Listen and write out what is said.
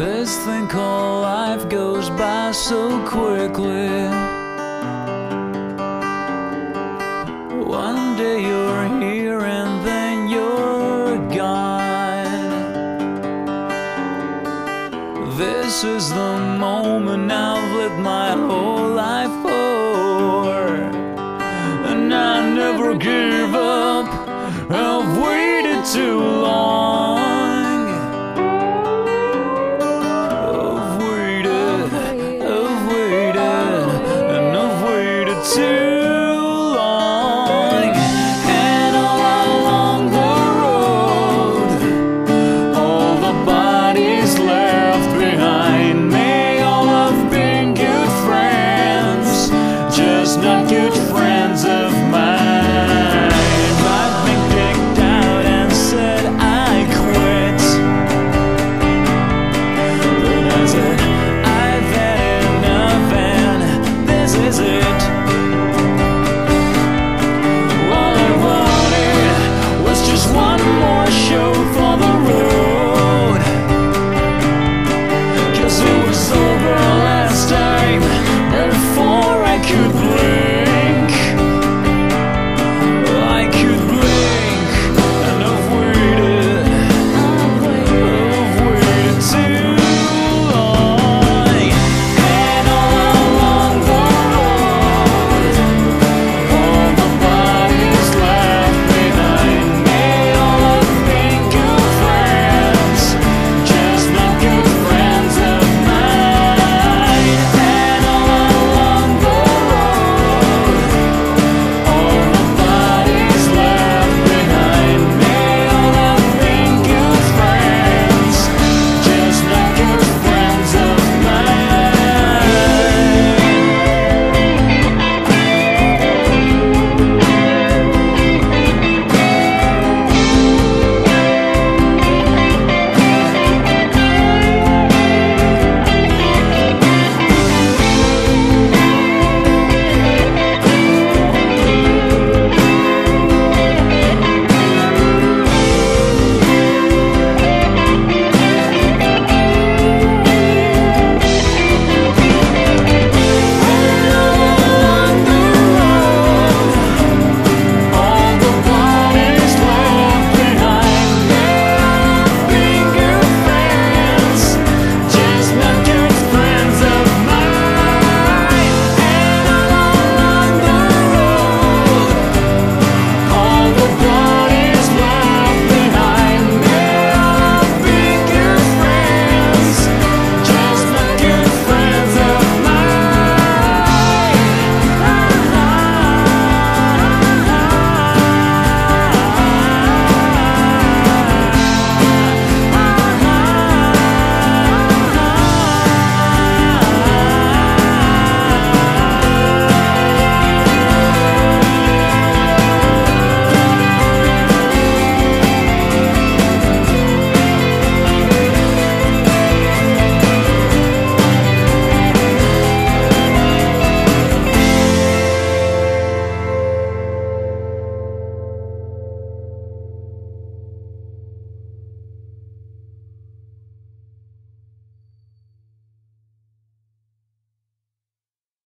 This thing called life goes by so quickly. One day you're here and then you're gone. This is the moment I've lived my whole life for. just not good friends of mine. I've been out and said I quit. But I said, I've had enough and this is it. All I wanted was just one more show for the road. Guess it was over last time before I could